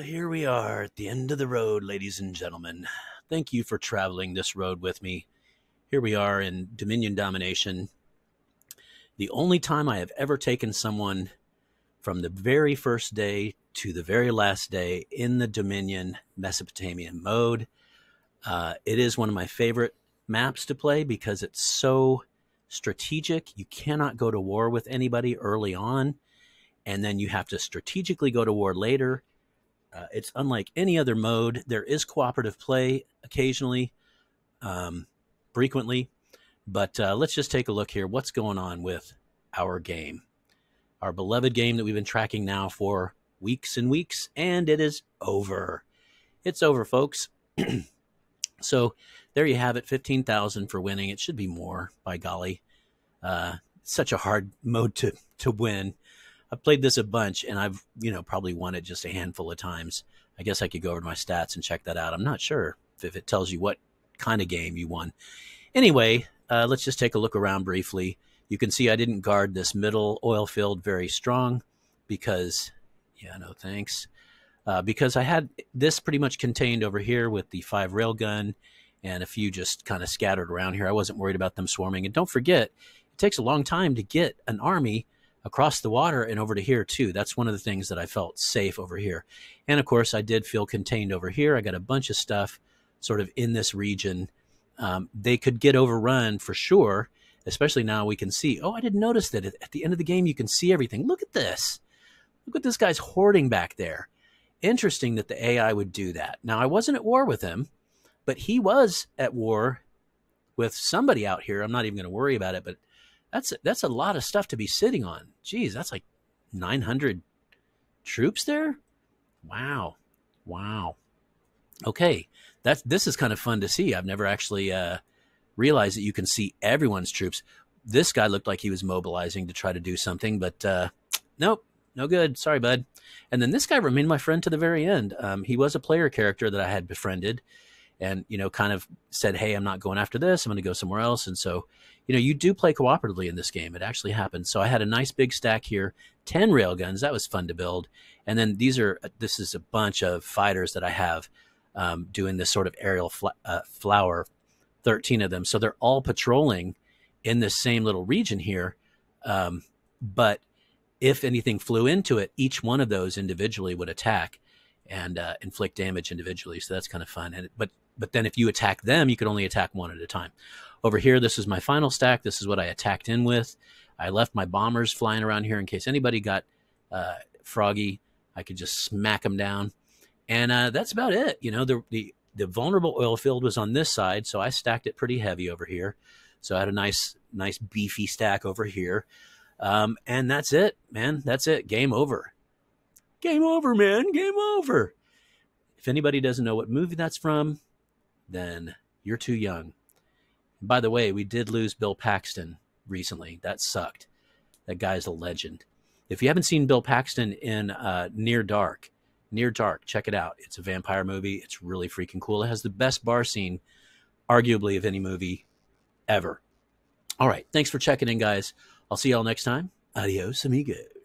here we are at the end of the road, ladies and gentlemen. Thank you for traveling this road with me. Here we are in Dominion Domination. The only time I have ever taken someone from the very first day to the very last day in the Dominion Mesopotamian mode. Uh, it is one of my favorite maps to play because it's so strategic. You cannot go to war with anybody early on, and then you have to strategically go to war later. Uh, it's unlike any other mode. There is cooperative play occasionally, um, frequently, but uh, let's just take a look here. What's going on with our game? Our beloved game that we've been tracking now for weeks and weeks, and it is over. It's over, folks. so there you have it 15,000 for winning. It should be more, by golly. Uh, such a hard mode to, to win. I've played this a bunch and I've, you know, probably won it just a handful of times. I guess I could go over to my stats and check that out. I'm not sure if it tells you what kind of game you won. Anyway, uh, let's just take a look around briefly. You can see I didn't guard this middle oil field very strong because, yeah, no thanks. Uh, because I had this pretty much contained over here with the five railgun and a few just kind of scattered around here. I wasn't worried about them swarming. And don't forget, it takes a long time to get an army across the water and over to here too. That's one of the things that I felt safe over here. And of course, I did feel contained over here. I got a bunch of stuff sort of in this region. Um, they could get overrun for sure, especially now we can see. Oh, I didn't notice that at the end of the game, you can see everything. Look at this. Look what this guy's hoarding back there. Interesting that the AI would do that. Now, I wasn't at war with him, but he was at war with somebody out here. I'm not even going to worry about it, but that's that's a lot of stuff to be sitting on. Geez, that's like 900 troops there. Wow, wow. Okay, that's this is kind of fun to see. I've never actually uh, realized that you can see everyone's troops. This guy looked like he was mobilizing to try to do something, but uh, nope, no good. Sorry, bud. And then this guy remained my friend to the very end. Um, he was a player character that I had befriended and you know kind of said hey i'm not going after this. I'm going to go somewhere else. And so you know you do play cooperatively in this game. It actually happens so i had a nice big stack here 10 railguns that was fun to build. And then these are this is a bunch of fighters that i have um, doing this sort of aerial fl- uh, flower 13 of them. So they're all patrolling in this same little region here um, but if anything flew into it each one of those individually would attack and uh, inflict damage individually so that's kind of fun and but but then if you attack them, you could only attack one at a time. Over here, this is my final stack. This is what I attacked in with. I left my bombers flying around here in case anybody got uh, froggy. I could just smack them down. And uh, that's about it. You know, the, the, the vulnerable oil field was on this side, so I stacked it pretty heavy over here. So I had a nice, nice beefy stack over here. Um, and that's it, man. That's it. Game over. Game over, man. Game over. If anybody doesn't know what movie that's from, then you're too young. By the way, we did lose Bill Paxton recently. That sucked. That guy's a legend. If you haven't seen Bill Paxton in uh, Near Dark, Near Dark, check it out. It's a vampire movie. It's really freaking cool. It has the best bar scene, arguably, of any movie ever. All right. Thanks for checking in, guys. I'll see y'all next time. Adios, amigos.